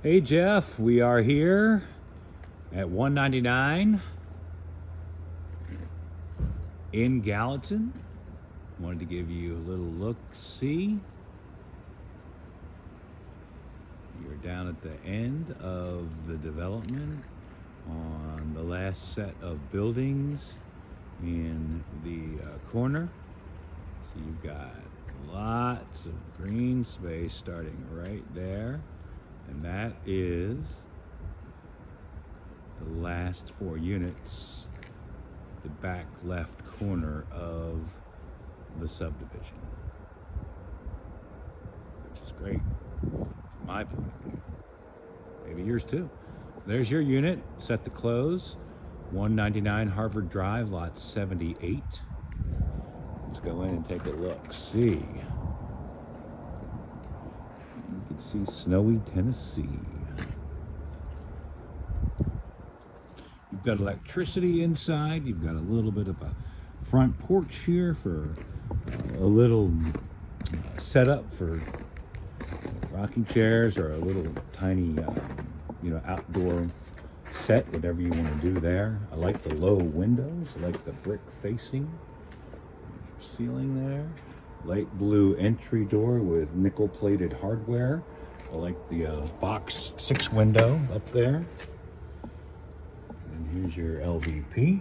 Hey Jeff, we are here at 199 in Gallatin. Wanted to give you a little look see. You're down at the end of the development on the last set of buildings in the uh, corner. So you've got lots of green space starting right there. And that is the last four units, the back left corner of the subdivision. Which is great from my point of view. Maybe yours too. There's your unit, set to close. 199 Harvard Drive, lot 78. Let's go in and take a look. See. You can see snowy Tennessee. You've got electricity inside. You've got a little bit of a front porch here for a little setup for rocking chairs or a little tiny, um, you know, outdoor set, whatever you want to do there. I like the low windows. I like the brick facing ceiling there. Light blue entry door with nickel plated hardware. I like the uh, box six window up there. And here's your LVP.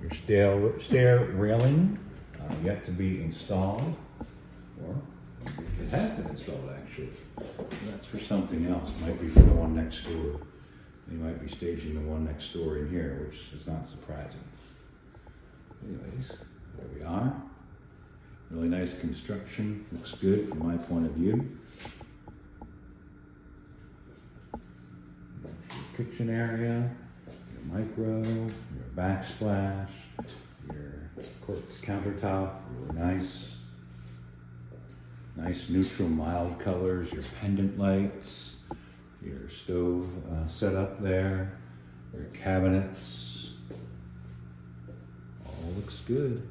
Your stair, stair railing uh, yet to be installed. Or it has been installed actually. That's for something else. Might be for the one next door. They might be staging the one next door in here, which is not surprising. Anyways, there we are. Really nice construction, looks good from my point of view. Your kitchen area, your micro, your backsplash, your quartz countertop, really nice. Nice neutral mild colors, your pendant lights, your stove uh, set up there, your cabinets. All looks good.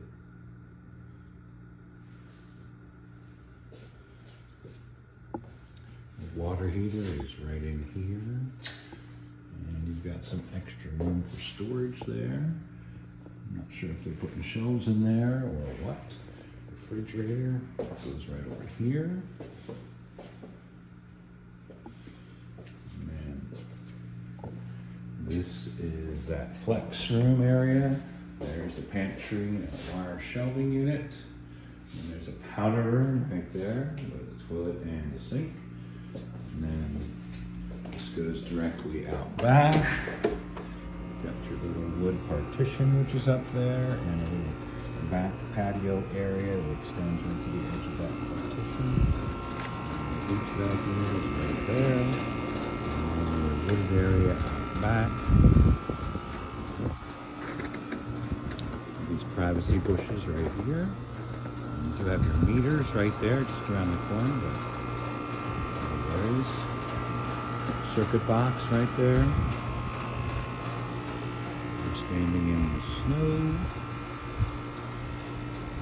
Water heater is right in here. And you've got some extra room for storage there. I'm not sure if they're putting shelves in there or what. Refrigerator goes right over here. And this is that flex room area. There's a pantry and a wire shelving unit. And there's a powder room right there with a toilet and a sink. And then this goes directly out back. Got your little wood partition which is up there and a little back patio area that extends into the edge of that partition. HVAC unit is right there. And wooded area out back. These privacy bushes right here. You do have your meters right there, just around the corner, but worries. Circuit box right there. You're standing in the snow.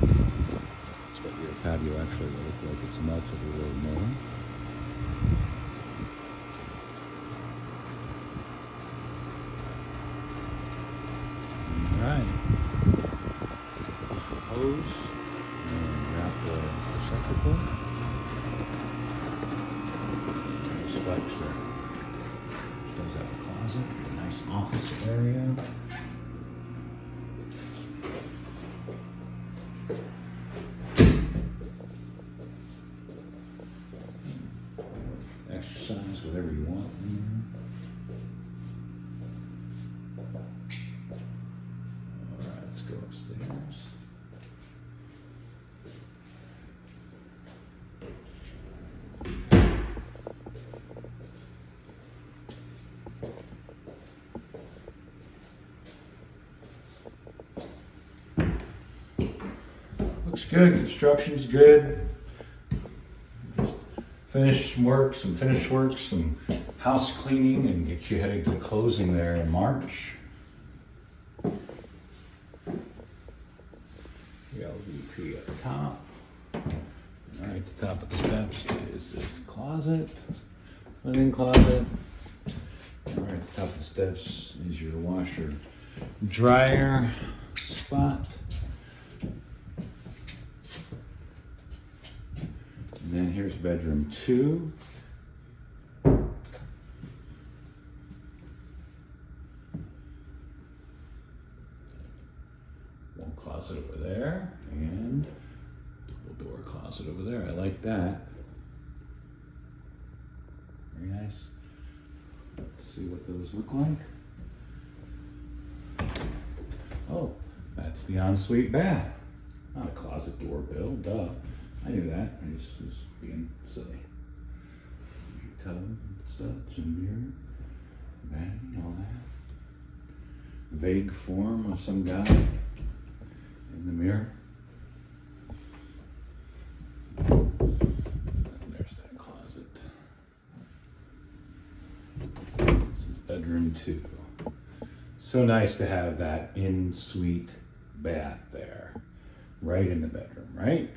That's what your patio actually will like. It's melted a little more. All right. Hose and wrap the receptacle. Flex there. Which does have a closet, a nice office area. Exercise whatever you want in there. All right, let's go upstairs. Looks good, construction's good. Just Finish some work, some finish work, some house cleaning and get you heading to closing there in March. LVP at the top. Right at the top of the steps is this closet. closet, linen closet. Right at the top of the steps is your washer dryer spot. And then here's bedroom two. One closet over there and double door closet over there. I like that. Very nice. Let's see what those look like. Oh, that's the ensuite bath. Not a closet door, Bill. Duh. I knew that. I just was being silly. Tub, such, and mirror, vanity, all that. Vague form of some guy in the mirror. And there's that closet. This is bedroom two. So nice to have that in suite bath there, right in the bedroom, right?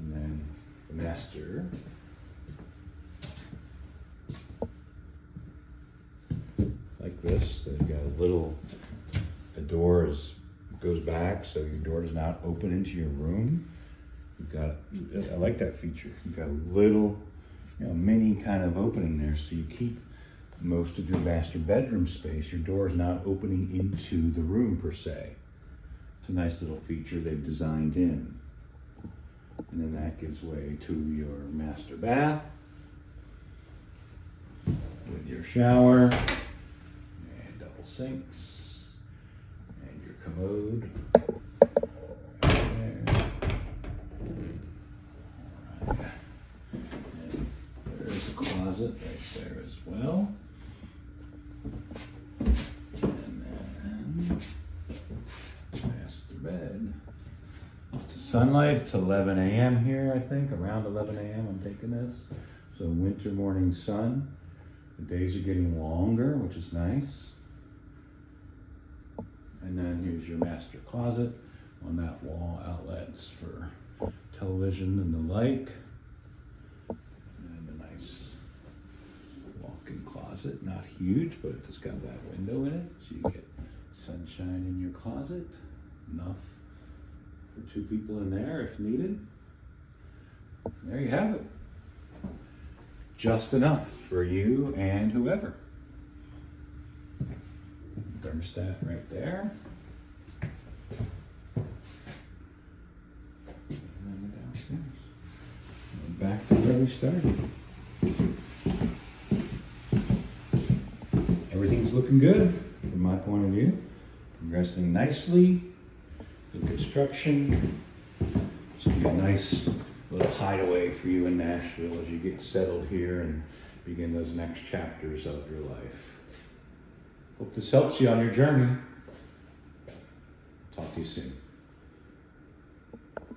And then the master. Like this, they've got a little, the door is, goes back so your door does not open into your room. You've got, I like that feature. You've got a little, you know, mini kind of opening there so you keep most of your master bedroom space. Your door is not opening into the room per se. It's a nice little feature they've designed in. And then that gives way to your master bath with your shower and double sinks and your commode. Right there's a closet right there as well. And then master bed. Lots of sunlight. It's 11 a.m. here, I think. Around 11 a.m. I'm taking this. So winter morning sun. The days are getting longer, which is nice. And then here's your master closet on that wall outlets for television and the like. And a nice walk-in closet. Not huge, but it's got that window in it. So you get sunshine in your closet. Enough two people in there if needed. There you have it. Just enough for you and whoever. Thermostat right there. And then the downstairs. And back to where we started. Everything's looking good from my point of view. Progressing nicely. Good construction. It's gonna be a nice little hideaway for you in Nashville as you get settled here and begin those next chapters of your life. Hope this helps you on your journey. Talk to you soon.